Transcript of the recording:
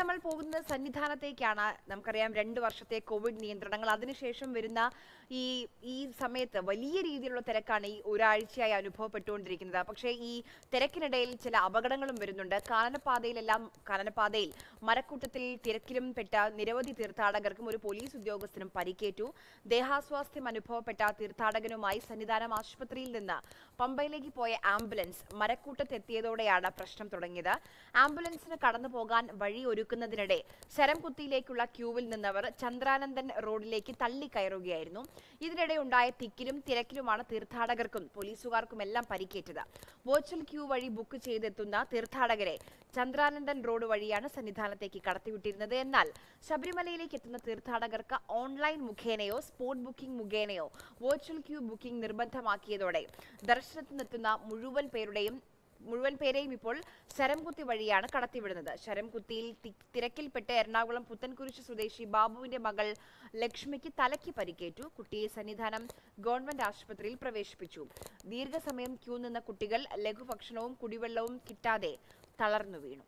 നമ്മൾ പോകുന്ന സന്നിധാനത്തേക്കാണ് നമുക്കറിയാം രണ്ട് വർഷത്തെ കോവിഡ് നിയന്ത്രണങ്ങൾ. അതിനുശേഷം വരുന്ന ഈ ഈ സമയത്ത് വലിയ രീതിയിലുള്ള തിരക്കാണ് ഈ ഒരാഴ്ചയായി അനുഭവപ്പെട്ടുകൊണ്ടിരിക്കുന്നത്. പക്ഷേ ഈ തിരക്കിനിടയിൽ ചില അപകടങ്ങളും വരുന്നുണ്ട്. കാനനപാതയിലെല്ലാം കാനനപാതയിൽ മരക്കൂട്ടത്തിൽ തിരക്കിലും പെട്ട നിരവധി തീർത്ഥാടകർക്കും ഒരു പോലീസ് ഉദ്യോഗസ്ഥനും പരിക്കേറ്റു. ദേഹാസ്വാസ്ഥ്യം അനുഭവപ്പെട്ട തീർത്ഥാടകനുമായി സന്നിധാനം ആശുപത്രിയിൽ നിന്ന് പമ്പയിലേക്ക് പോയ ആംബുലൻസ് മരക്കൂട്ടത്തെത്തിയതോടെയാണ് പ്രശ്നം തുടങ്ങിയത്. ആംബുലൻസിന് കടന്നു പോകാൻ വഴി ഒരുക്കുന്നതിനിടെ ശരംകുത്തിയിലേക്കുള്ള ക്യൂവിൽ നിന്നവർ ചന്ദ്രാനന്ദൻ റോഡിലേക്ക് തള്ളിക്കയറുകയായിരുന്നു. ഇതിനിടെ ഉണ്ടായ തിക്കിലും തിരക്കിലുമാണ് തീർത്ഥാടകർക്കും പോലീസുകാർക്കുമെല്ലാം പരിക്കേറ്റത്. വെർച്വൽ ക്യൂ വഴി ബുക്ക് ചെയ്തെത്തുന്ന തീർത്ഥാടകരെ ചന്ദ്രാനന്ദൻ റോഡ് വഴിയാണ് സന്നിധാനത്തേക്ക് കടത്തിവിട്ടിരുന്നത്. എന്നാൽ ശബരിമലയിലേക്ക് എത്തുന്ന തീർത്ഥാടകർക്ക് ഓൺലൈൻ മുഖേനയോ സ്പോട്ട് ബുക്കിംഗ് മുഖേനയോ വെർച്വൽ ക്യൂ ബുക്കിംഗ് നിർബന്ധമാക്കിയതോടെ ദർശനത്തിനെത്തുന്ന മുഴുവൻ പേരുടെയും മുഴുവൻ പേരെയും ഇപ്പോൾ ശരംകുത്തി വഴിയാണ് കടത്തിവിടുന്നത്. ശരംകുത്തിയിൽ തിരക്കിൽപ്പെട്ട് എറണാകുളം പുത്തൻകുരിശ് സ്വദേശി ബാബുവിന്റെ മകൾ ലക്ഷ്മിക്ക് തലയ്ക്ക് പരിക്കേറ്റു. കുട്ടിയെ സന്നിധാനം ഗവൺമെന്റ് ആശുപത്രിയിൽ പ്രവേശിപ്പിച്ചു. ദീർഘസമയം ക്യൂ നിന്ന കുട്ടികൾ ലഘുഭക്ഷണവും കുടിവെള്ളവും കിട്ടാതെ തളർന്നു വീണു.